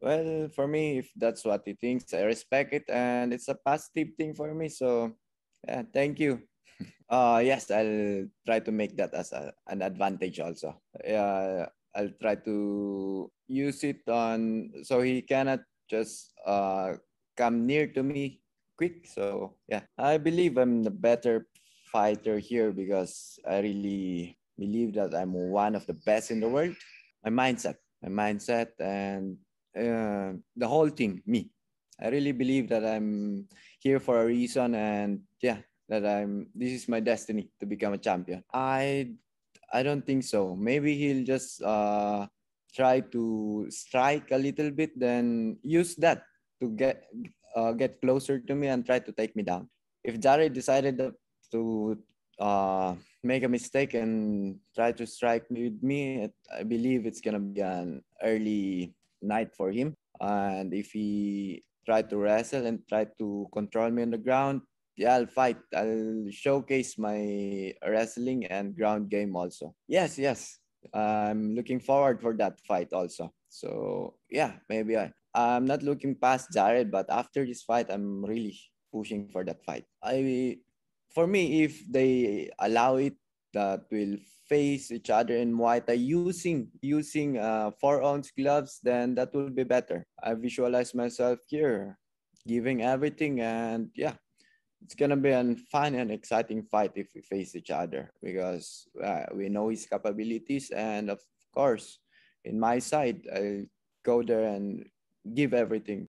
Well, for me, if that's what he thinks, I respect it, and it's a positive thing for me. So, yeah, thank you. Uh, yes, I'll try to make that as a, an advantage also. Yeah, I'll try to use it on so he cannot just uh come near to me quick. So yeah, I believe I'm the better fighter here because I really believe that I'm one of the best in the world. My mindset, my mindset, and the whole thing, me. I really believe that I'm here for a reason, and yeah, that I'm. This is my destiny to become a champion. I, I don't think so. Maybe he'll just uh try to strike a little bit, then use that to get uh, get closer to me and try to take me down. If Jarred decided to uh, make a mistake and try to strike me with me, I believe it's gonna be an early night for him. And if he try to wrestle and try to control me on the ground, yeah, I'll fight. I'll showcase my wrestling and ground game also. Yes, yes. I'm looking forward for that fight also. So yeah, maybe I I'm not looking past Jarred, but after this fight, I'm really pushing for that fight. I for me, if they allow it, that will face each other in Muay Thai using using uh, four ounce gloves, then that will be better. I visualize myself here, giving everything, and yeah, it's gonna be a fun and exciting fight if we face each other because uh, we know his capabilities, and of course, in my side, I go there and give everything